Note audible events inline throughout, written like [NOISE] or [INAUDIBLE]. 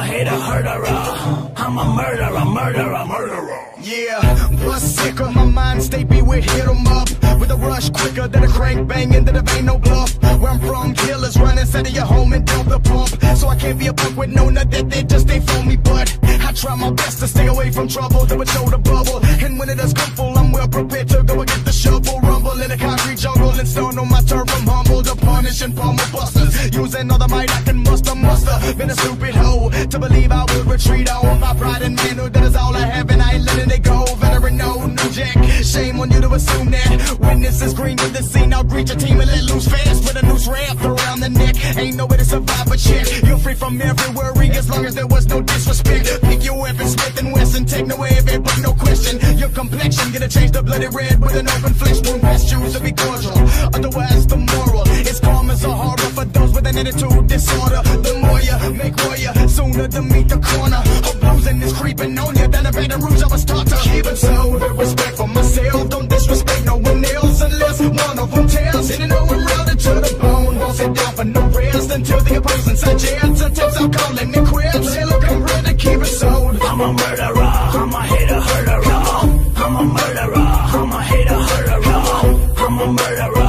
a hater, murderer. I'm a murderer, murderer, murderer. Yeah, bust sick of my mind be with hit 'em up with a rush quicker than a crank bang that there ain't no bluff. Where I'm from, killers run inside of your home and dump the pump. So I can't be a punk with no nut that they just ain't for me, but I try my best to stay away from trouble, double show the bubble. And when it does come full, I'm well prepared to go against the shovel, rumble in the concrete jungle and stone on my turf. I'm humble to punish and pummel busters, using all the might I can muster, muster. Been a stupid hoe to believe I would retreat I on my pride and manhood. That is all I have, and I ain't letting it go. Veteran, no new jack. Shame on you to assume that. Witnesses green in the scene. I'll greet your team and let loose fast with a noose wrapped around the neck. Ain't no way to survive, but check. You're free from every worry as long as there was no disrespect. Pick your weapon, Smith and Wesson. Take no of it, but no question. Your complexion gonna change the bloody red with an open flesh wound. Best choose to be cordial. Otherwise, the moral is calm as a horror for those with an attitude disorder. The more you make warrior, sooner to meet the corner. A bruising is creeping on you. Then a Baton Rouge, I was taught keep it so. With respect for myself, don't disrespect no one else unless one of them tells. And you know I'm to the bone. Won't sit down for no rest until the opposing suggest. Attempts I'm calling it quits. Hey, look, I'm ready to keep it sold. I'm a murderer. I'm a hater, murderer. I'm a murderer. I'm a hater, murderer. I'm a murderer.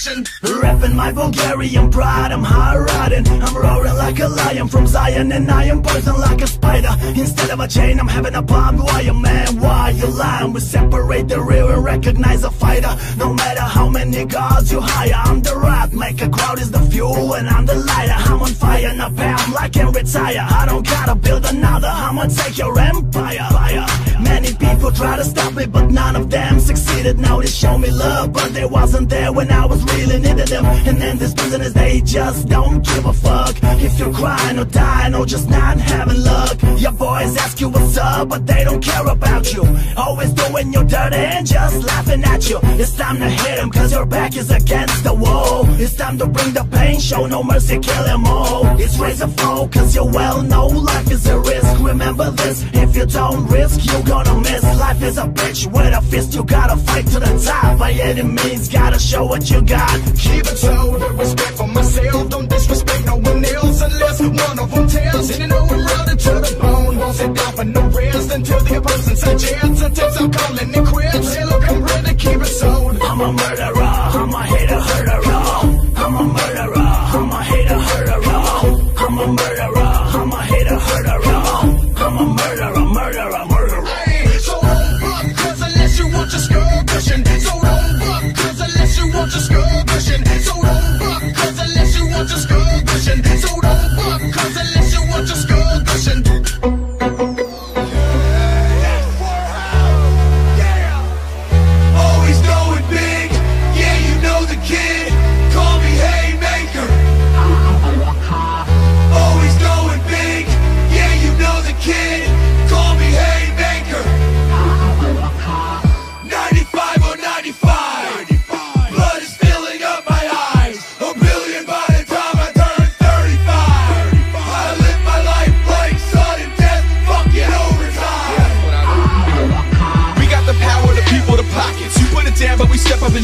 Skull. Rapping my Bulgarian pride, I'm high riding. I'm roaring like a lion from Zion, and I am poison like a spider. Instead of a chain, I'm having a barbed wire, man. Why you lying? We separate the real and recognize a fighter. No matter how many gods you hire, I'm the rat. Make a crowd is the fuel, and I'm the lighter. I'm on fire, now bam, like can retire. I don't gotta build another, I'ma take your empire. Fire. Many people try to stop me, but none of them succeeded. Now they show me love, but they wasn't there when I was really needed them. And in this business, they just don't give a fuck. If you're crying or dying or just not having luck, your boys ask you what's up, but they don't care about you. Always doing your dirty and just laughing at you. It's time to hit them, cause your back is against the wall. It's time to bring the pain, show no mercy, kill them all. It's a fall, cause you well know life is a risk. Remember this, if you don't risk, you're gonna miss. Life is a bitch with a fist, you gotta fight to the top. By any means, gotta show what you got. Keep it so with respect for myself. Don't disrespect no one else unless one of them tells. And you know I'm routed to the bone. Won't sit down for no rest until the opposing suggests. Attempts I'm calling it quits. Hey, look, I'm ready to keep it sold. I'm a murderer, I'm a hater, murderer. I'm a murderer,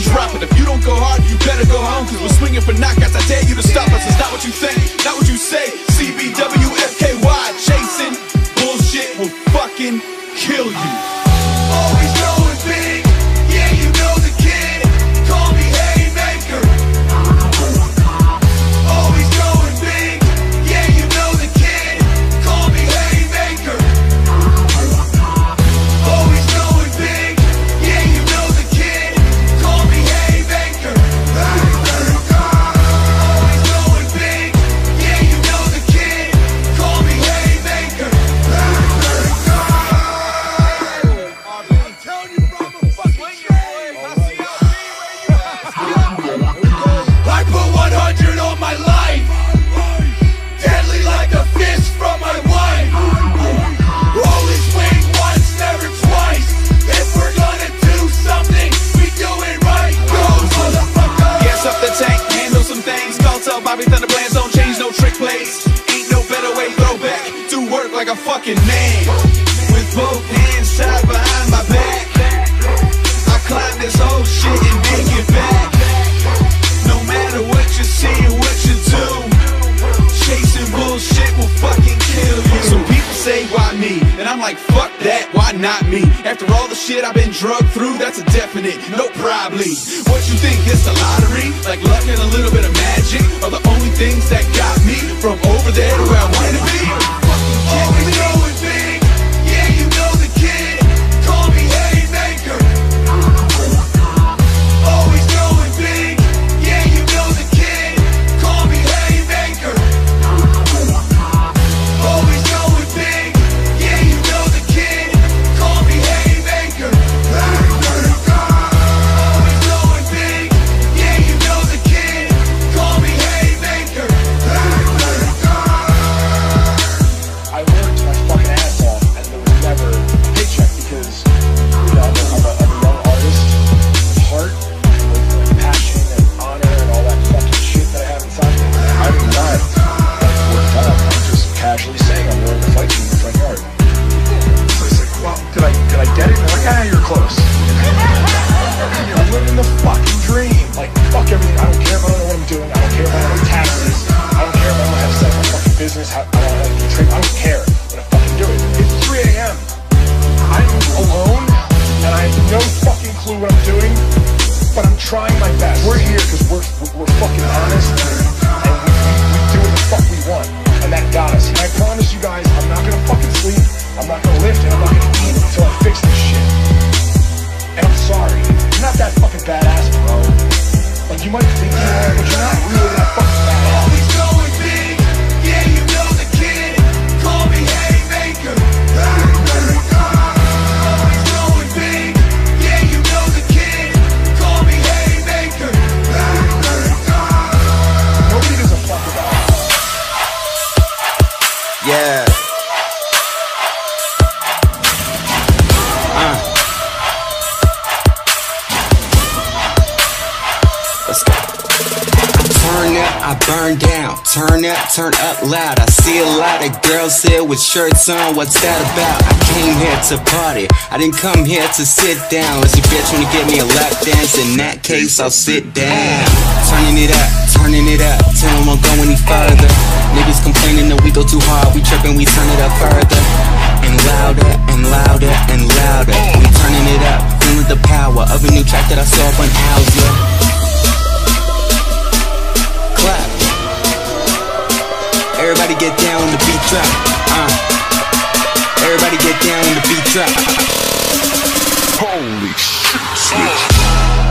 drop it. If you don't go hard, you better go home. Cause we're swinging for knockouts. I dare you to stop us. It's not what you think, not what you say. CBW, FKY, chasing bullshit will fucking kill you. With shirts on. What's that about? I came here to party. I didn't come here to sit down. Unless you bitch wanna give me a lap dance, in that case I'll sit down. Turning it up, turning it up. Tell them I'll go any further. Niggas complaining that we go too hard. We tripping, we turn it up further. And louder, and louder, and louder. We turning it up, feeling the power of a new track that I saw up on Owls, clap. Everybody get down when the beat drop. Uh. Everybody get down when the beat drop. Holy shit. The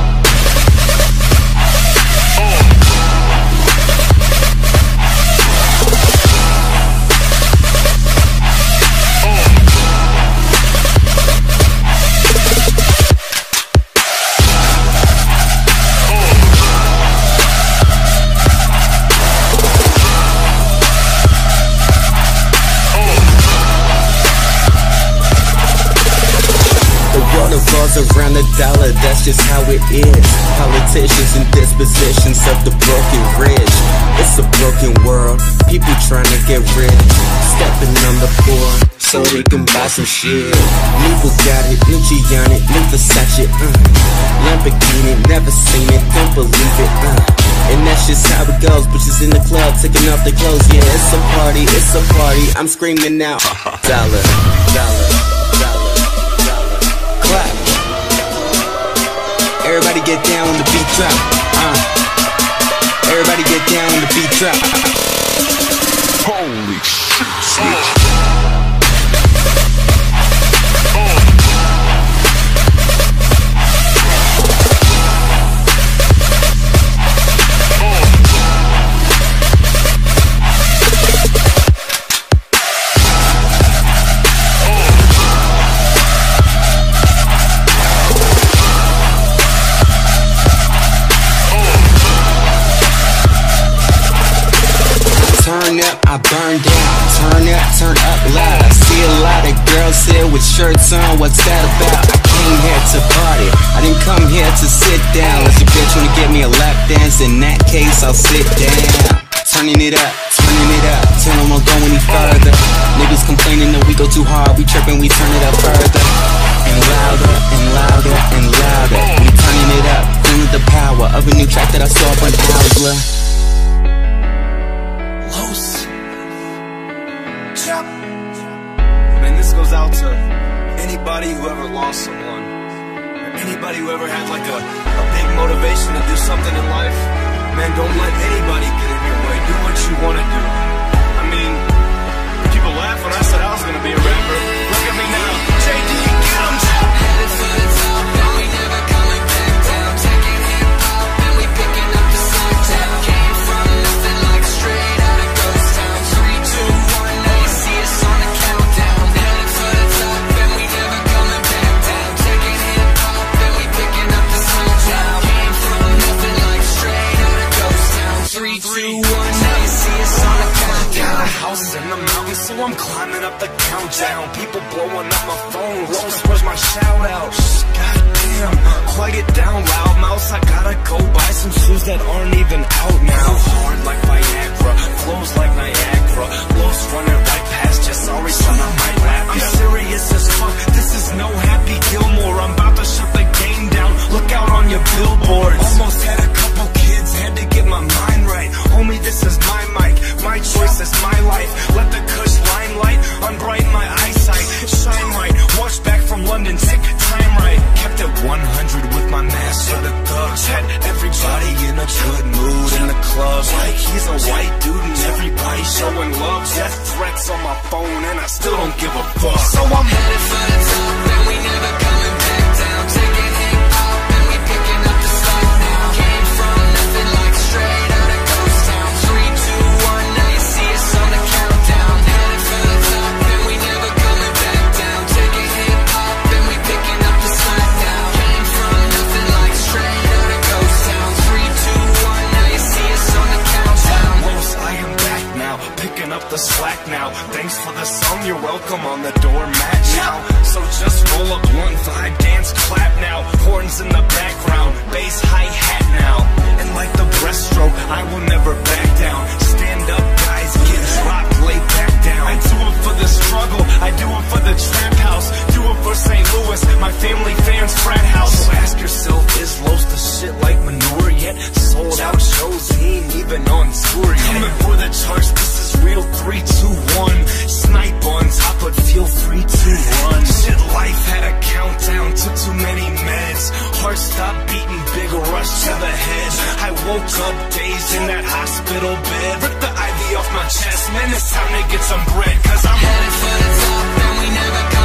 around the dollar, that's just how it is. Politicians and dispositions of the broken rich. It's a broken world, people trying to get rich. Stepping on the poor so they can buy some shit. New Bugatti, new Gianni, new Versace, uh. Lamborghini, never seen it, don't believe it, uh. And that's just how it goes. Bitches in the club taking off their clothes. Yeah, it's a party, it's a party. I'm screaming out, [LAUGHS] dollar, dollar, Everybody get down when the beat drop. Uh. Everybody get down when the beat drop. Holy shit. I burn down. Turn up, turn up loud. I see a lot of girls here with shirts on. What's that about? I came here to party. I didn't come here to sit down. Unless your bitch wanna give me a lap dance, in that case I'll sit down. Turning it up, turning it up. Tell them I'll go any further. Niggas complaining that we go too hard. We tripping, we turn it up further. And louder, and louder, and louder. We turning it up, feeling the power of a new track that I saw up on goes out to anybody who ever lost someone, anybody who ever had like a, a big motivation to do something in life. Man, don't let anybody get in your way. Do what you want to do. I mean, people laugh when I said I was going to be a rapper. woke up days in that hospital bed. Ripped the IV off my chest, man, it's time to get some bread. Cause I'm headed for the top and we never come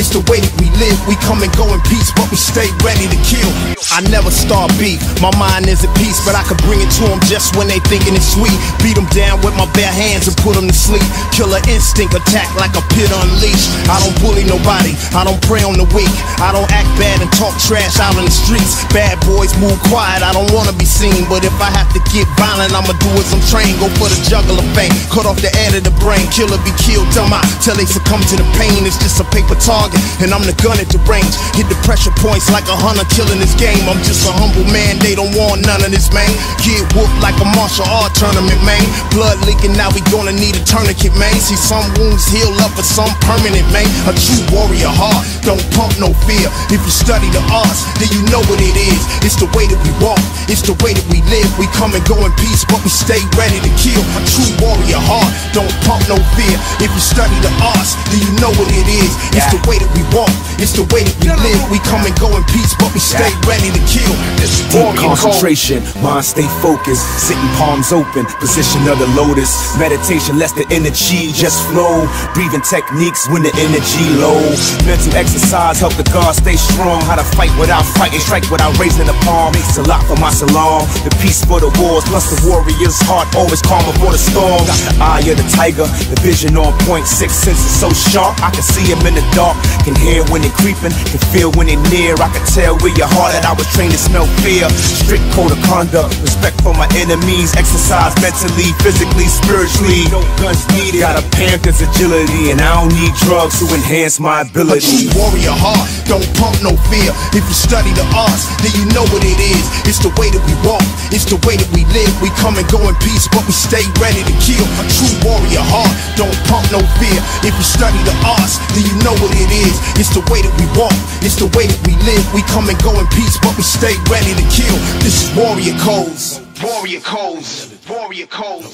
it's the way that we live. We come and go in peace, but we stay ready to kill. I never start beef, my mind is at peace, but I could bring it to them just when they thinking it's sweet. Beat them down with my bare hands and put them to sleep. Killer instinct attack like a pit unleashed. I don't bully nobody, I don't prey on the weak. I don't act bad and talk trash out in the streets. Bad boys move quiet, I don't wanna be seen. But if I have to get violent, I'ma do as I'm trained. Go for the jugular fame, cut off the head of the brain. Killer be killed, dumb out till they succumb to the pain. It's just a paper target, and I'm the gun at the range. Hit the pressure points like a hunter killing this game. I'm just a humble man, they don't want none of this, man. Get whooped like a martial art tournament, man. Blood leaking, now we gonna need a tourniquet, man. See, some wounds heal up, but some permanent, man. A true warrior heart, don't pump no fear. If you study the arts, then you know what it is. It's the way that we walk, it's the way that we live. We come and go in peace, but we stay ready to kill. A true warrior heart, don't pump no fear. If you study the arts, then you know what it is. It's the way that we walk, it's the way that we live. We come and go in peace, but we stay ready to kill. This Deep concentration, mind stay focused, sitting palms open, position of the lotus. Meditation lets the energy just flow. Breathing techniques when the energy low. Mental exercise help the guard stay strong. How to fight without fighting, strike without raising the palm. It's a lot for my salon. The peace for the wars, plus the warrior's heart always calm before the storm. Got the eye of the tiger, the vision on point. Six senses so sharp, I can see him in the dark. Can hear when they creeping, can feel when they near. I can tell where your heart at. I was trained to smell fear. Strict code of conduct, respect for my enemies. Exercise mentally, physically, spiritually. No guns needed. Got a panther's agility, and I don't need drugs to enhance my A ability. true warrior heart, don't pump no fear. If you study the arts, then you know what it is. It's the way that we walk, it's the way that we live. We come and go in peace, but we stay ready to kill. A true warrior heart, don't pump no fear. If you study the arts, then you know what it is. It's the way that we walk, it's the way that we live. We come and go in peace, but we stay ready to kill. This is warrior codes. Warrior codes. Warrior codes.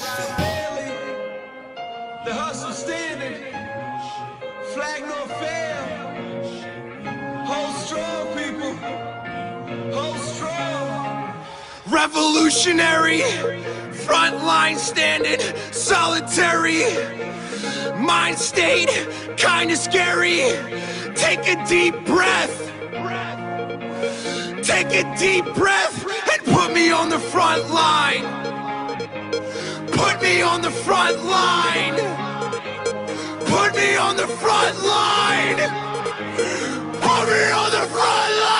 The hustle standing. Flag no fail. Hold strong, people. Hold strong. Revolutionary. Frontline standing. Solitary. Mind state. Kinda scary. Take a deep breath. Take a deep breath and put me on the front line. Put me on the front line. Put me on the front line. Put me on the front line.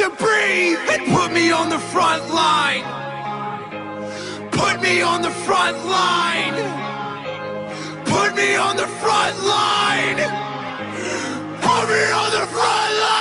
To breathe and put me on the front line. Put me on the front line. Put me on the front line. Put me on the front line.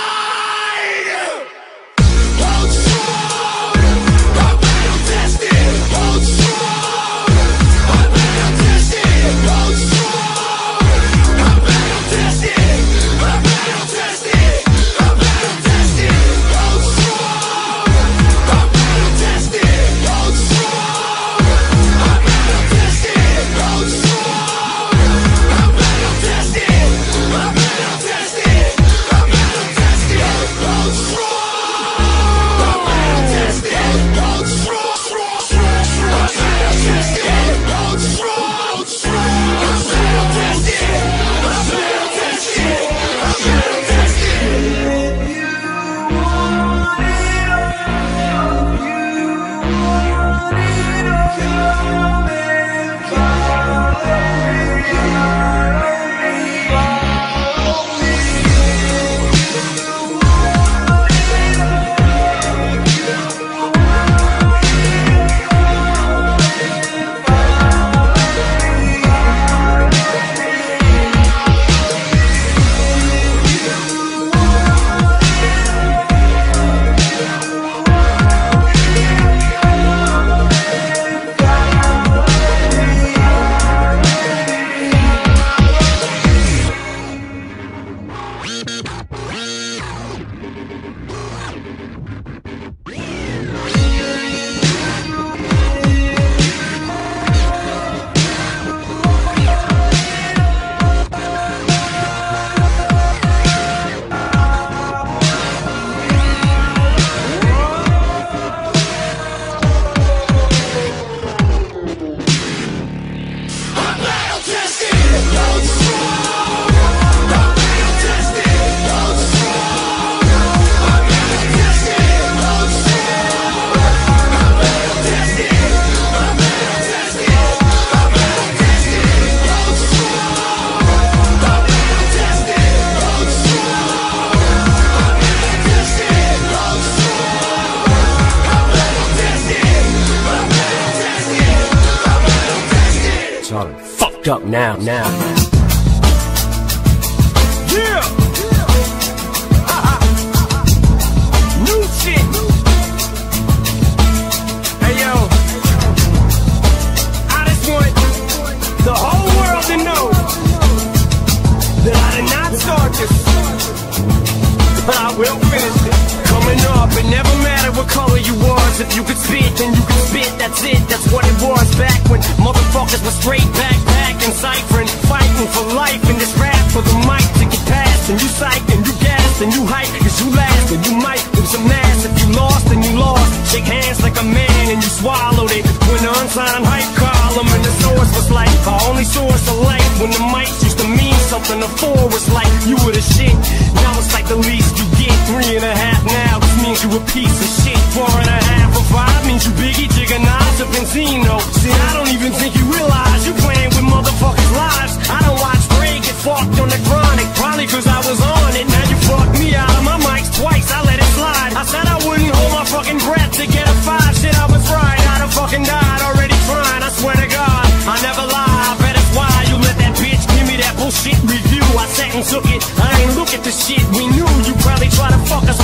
You a piece of shit. Four and a half or five means you Biggie, Jigga, Nas, or Benzino. See, I don't even think you realize you playing with motherfuckers' lives. I don't watch Ray get fucked on the chronic, probably cause I was on it. Now you fucked me out of my mics twice, I let it slide. I said I wouldn't hold my fucking breath to get a five. Shit, I was right, I'd have fucking died already trying. I swear to God, I never lie. I bet it's why you let that bitch give me that bullshit review. I sat and took it, I ain't look at the shit. We knew you probably try to fuck us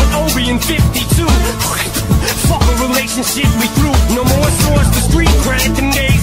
in 52. Fuck a relationship we through. No more source to street credit. The days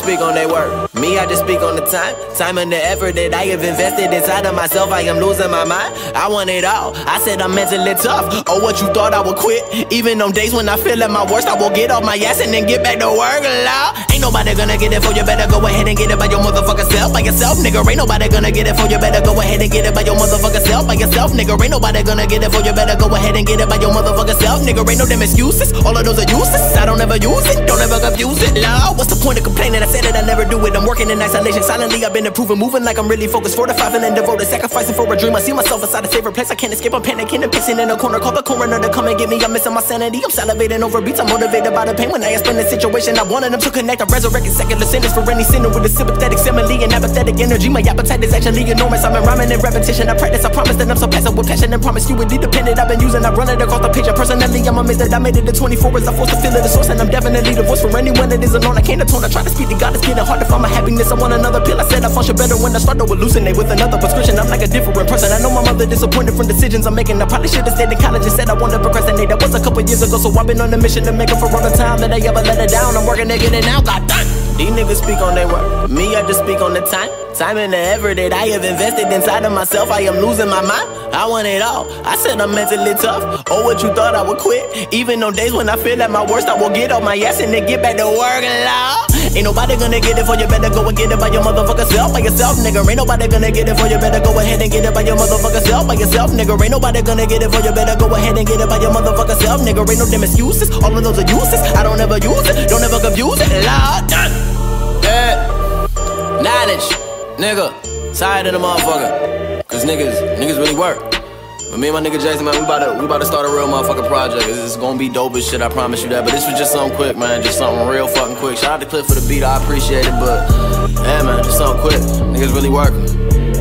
speak on their word. Me, I just speak on the time. Time and the effort that I have invested inside of myself. I am losing my mind. I want it all. I said I'm mentally tough. Oh, what you thought I would quit? Even on days when I feel at my worst, I will get off my ass and then get back to work. Law. Ain't nobody gonna get it for you. Better go ahead and get it by your motherfucking self. By yourself, nigga. Ain't nobody gonna get it for you. Better go ahead and get it by your motherfucking self. By yourself, nigga. Ain't nobody gonna get it for you. Better go ahead and get it by your motherfucking self, nigga. Ain't no damn excuses. All of those are useless. I don't ever use it. Don't ever confuse it. Law. What's the point of complaining? I said it, I never do it. I'm working in isolation. Silently, I've been improving. Moving like I'm really focused. Fortified and devoted. Sacrificing for a dream. I see myself inside a favorite place. I can't escape. I'm panicking and pissing in a corner. Call the coroner to come and get me. I'm missing my sanity. I'm salivating over beats. I'm motivated by the pain. When I explain the situation, I wanted them to connect. I resurrected secular sinners for any sinner with a sympathetic simile and apathetic energy. My appetite is actually enormous. I'm in rhyming and repetition. I practice. I promise that I'm so passive with passion and promise you would dependent. I've been using. I run it across the page. Personally, I'm amazed that I made it to 24 as I forced to feel it. The source, and I'm definitely the voice for anyone that is alone. I can't atone. I try to speak to God. It's getting hard to find my happiness. I want another pill. I said I function better when I start to hallucinate with another prescription. I'm like a different person. I know my mother disappointed from decisions I'm making. I probably should have stayed in college and said I wanted to procrastinate. That was a couple years ago, so I've been on a mission to make up for all the time that I ever let it down. I'm working to get it now. God damn. These niggas speak on their work. Me, I just speak on the time. Time and the effort that I have invested inside of myself, I am losing my mind. I want it all. I said I'm mentally tough. Oh, what you thought I would quit? Even on days when I feel at my worst, I will get off my ass and then get back to work, law. Ain't nobody gonna get it for you, better go and get it by your motherfucker self, by yourself, nigga. Ain't nobody gonna get it for you, better go ahead and get it by your motherfucker self, by yourself, nigga. Ain't nobody gonna get it for you, better go ahead and get it by your motherfucker self, nigga. Ain't no damn excuses, all of those are useless. I don't ever use it, don't ever confuse it, Lord. Yeah. Knowledge, nigga. Side of the motherfucker. Cause niggas, niggas really work. But me and my nigga Jason, man, we about to we about to start a real motherfucking project. It's, gonna be dope as shit, I promise you that. But this was just something quick, man. Just something real fucking quick. Shout out to Cliff for the beat, I appreciate it. But yeah, man, just something quick. Niggas really working.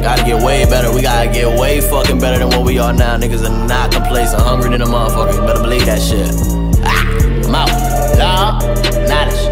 Gotta get way better. We gotta get way fucking better than what we are now. Niggas are not complacent, hungry than a motherfucker. You better believe that shit. Ah, I'm out. Knowledge,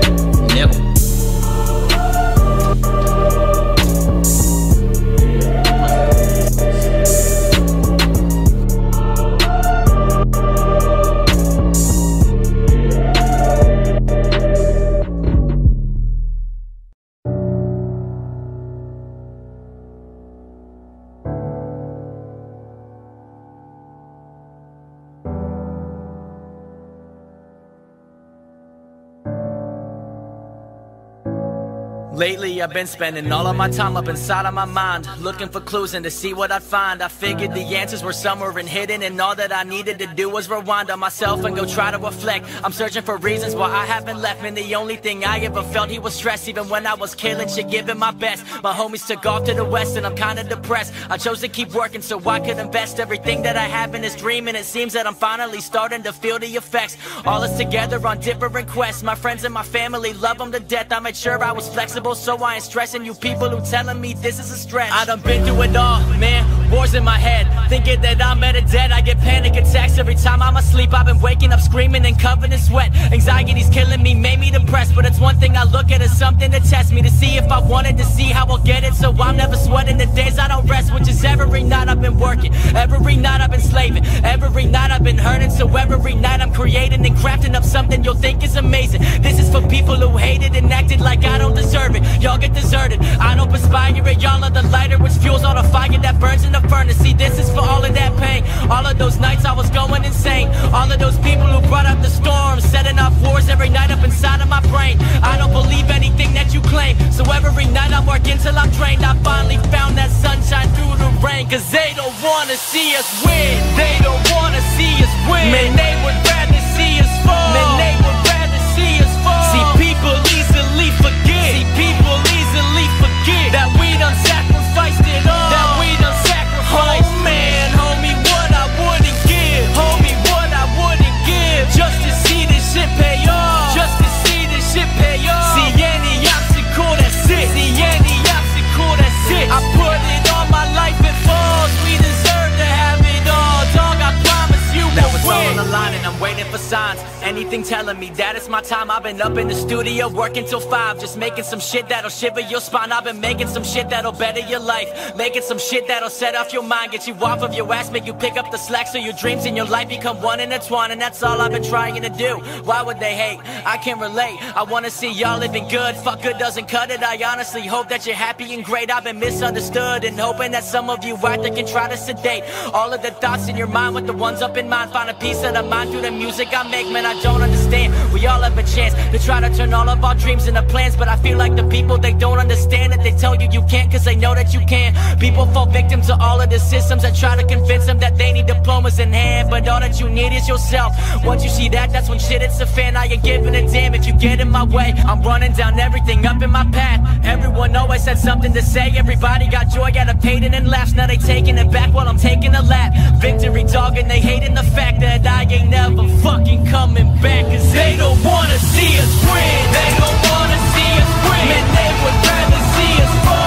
I've been spending all of my time up inside of my mind, looking for clues and to see what I'd find. I figured the answers were somewhere and hidden, and all that I needed to do was rewind on myself and go try to reflect. I'm searching for reasons why I haven't left, and the only thing I ever felt he was stressed, even when I was killing shit, giving my best. My homies took off to the west, and I'm kinda depressed. I chose to keep working so I could invest everything that I have in this dream, and it seems that I'm finally starting to feel the effects. All is together on different quests. My friends and my family love them to death. I made sure I was flexible so I ain't stressing you people who telling me this is a stretch. I done been through it all, man. Wars in my head, thinking that I'm better dead. I get panic attacks every time I'm asleep. I've been waking up screaming and covered in sweat. Anxiety's killing me, made me depressed. But it's one thing I look at as something to test me to see if I wanted to see how I'll get it. So I'm never sweating the days I don't rest, which is every night I've been working. Every night I've been slaving. Every night I've been hurting. So every night I'm creating and crafting up something you'll think is amazing. This is for people who hated and acted like I don't deserve it. Y'all get deserted. I don't perspire it. Y'all are the lighter which fuels all the fire that burns in the furnace. See, this is for all of that pain. All of those nights I was going insane. All of those people who brought up the storm, setting off wars every night up inside of my brain. I don't believe anything that you claim. So every night I'm working till I'm drained. I finally found that sunshine through the rain. Cause they don't wanna see us win. They don't wanna see us win. Man, they would for signs. Anything telling me that it's my time. I've been up in the studio working till five, just making some shit that'll shiver your spine. I've been making some shit that'll better your life, making some shit that'll set off your mind, get you off of your ass, make you pick up the slack, so your dreams and your life become one and intertwined. And that's all I've been trying to do. Why would they hate? I can relate. I wanna see y'all living good. Fuck good doesn't cut it. I honestly hope that you're happy and great. I've been misunderstood and hoping that some of you out there can try to sedate all of the thoughts in your mind with the ones up in mind. Find a piece of the mind through the music I make. Man, I don't understand. We all have a chance to try to turn all of our dreams into plans, but I feel like the people they don't understand that they tell you you can't because they know that you can. People fall victim to all of the systems that try to convince them that they need diplomas in hand, but all that you need is yourself. Once you see that, that's when shit hits the fan. I ain't giving a damn if you get in my way. I'm running down everything up in my path. Everyone always had something to say. Everybody got joy out of pain and laughs. Now they taking it back while I'm taking a lap. Victory dog, and they hating the fact that I ain't never fucking coming back. Cause they don't wanna see us win. They don't wanna see us win. Man, they would rather see us fall.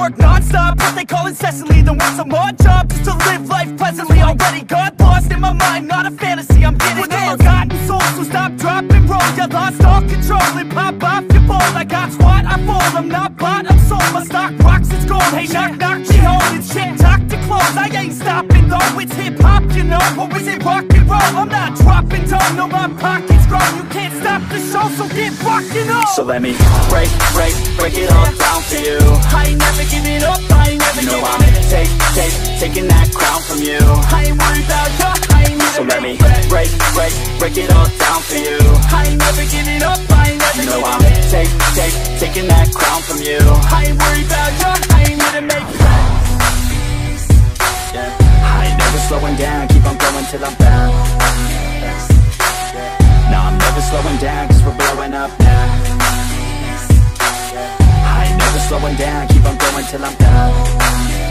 work non-stop. What they call incessantly than work some odd job just to live life pleasantly. Already got lost in my mind, not a fantasy. I'm getting With a forgotten soul, so stop, drop, and roll. You lost all control and pop off your ball. I got squat, I fall. I'm not bought, I'm sold. My stock rocks, it's gold. Hey, knock, knock, she holding shit. Talk to close. I ain't stopping though. It's hip hop, you know, or is it rock and roll? I'm not dropping down, no, my pocket's grown. You can't stop the show, so get rockin' on. So let me break, break, break it all down for you. I ain't never giving up, I ain't never You know giving I'm take, take, taking that crown from you. I ain't worried about you, I ain't never So let me break, break, break it all down for you. I ain't never giving up, I ain't never You know giving I'm take, take, taking that crown from you. I ain't worried about you, I ain't to make Yeah. I ain't never slowing down, keep on going till I'm down. No, I'm never slowing down, cause we're blowing up now. Slowing down, keep on going till I'm down.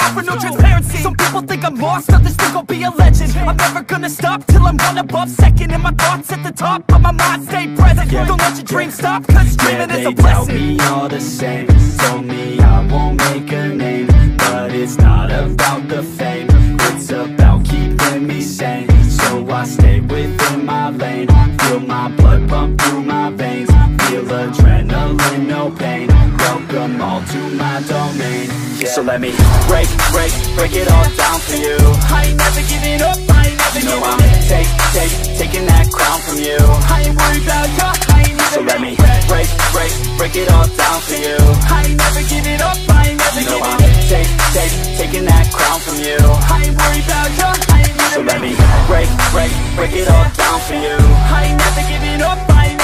offer no transparency. Some people think I'm lost, others think I'll be a legend. I'm never gonna stop till I'm one above second. And my thoughts at the top, but my mind stay present. Don't let your dreams stop, cause Yeah, dreaming is they a blessing. me all the same. Told me I won't make a name But it's not about the fame. It's about my domain yeah. So let me break, break, break it all down for you. I ain't never giving up, I ain't never You know I'm take, take, taking that crown from you. I ain't worried about you, I ain't never So let me giving break, break, break it all down for you. I ain't never giving up, I ain't never You know I'm take, take, taking that crown from you. I ain't worried about you, I ain't never So let me break, break, break it all down for you. I ain't never giving up, I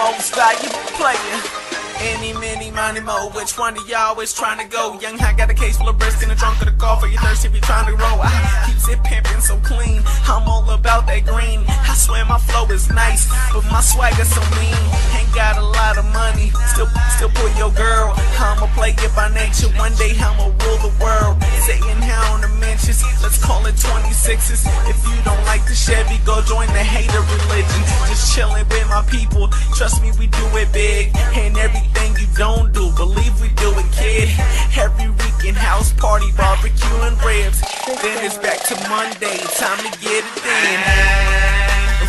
the most valuable player. Any, many, money, mo. Which one of y'all is trying to go? Young I got a case full of brisk and a trunk of the car for your thirsty be trying to roll. I keeps it pimping so clean. I'm all about that green. I swear my flow is nice, but my swagger so mean. Ain't got a lot of money, still, still pull your girl. I'ma a player by nature. One day I'ma rule the world. Sitting here on the mentions, let's call it 26s. If you don't like the Chevy, go join the hater religion. Just chilling with my people. Trust me, we do it big. And everything you don't do, believe we do it, kid. Every weekend house party, barbecue and ribs. Then it's back to Monday, time to get it in.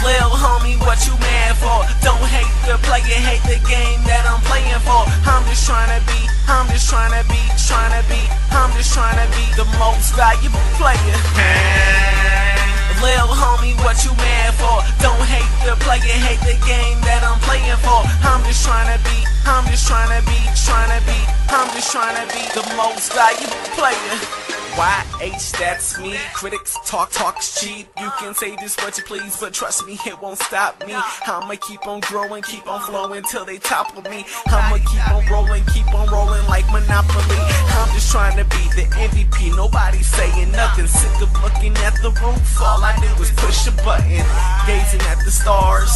Lil homie, what you mad for? Don't hate the player, hate the game that I'm playing for. I'm just trying to be, I'm just trying to be, trying to be, I'm just trying to be the most valuable player. Lil homie, what you mad for? Don't hate the player, hate the game that I'm playing for. I'm just trying to be, I'm just trying to be, trying to be, I'm just trying to be the most valuable player. YH, that's me. Critics talk, talk's cheap. You can say this what you please, but trust me, it won't stop me. I'ma keep on growing, keep on flowing till they topple me. I'ma keep on rolling, keep on rolling like Monopoly. I'm just trying to be the MVP. Nobody saying nothing. Sick of looking at the roof. All I do is push a button, gazing at the stars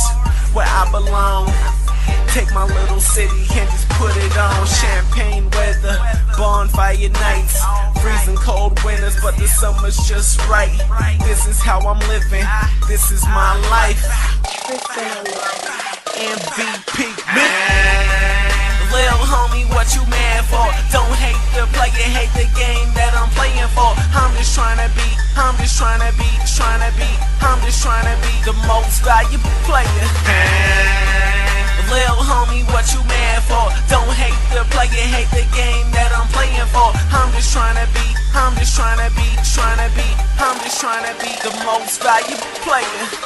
where I belong. Take my little city and just put it on. Champagne weather, bonfire nights, freezing cold winters, but the summer's just right. This is how I'm living, this is my life. MVP, Lil homie, what you mad for? Don't hate the player, hate the game that I'm playing for. I'm just trying to be, I'm just trying to be, trying to be, I'm just trying to be the most valuable player. Lil homie, what you mad for? Don't hate the player, hate the game that I'm playing for. I'm just trying to be, I'm just trying to be, trying to be, I'm just trying to be the most valuable player.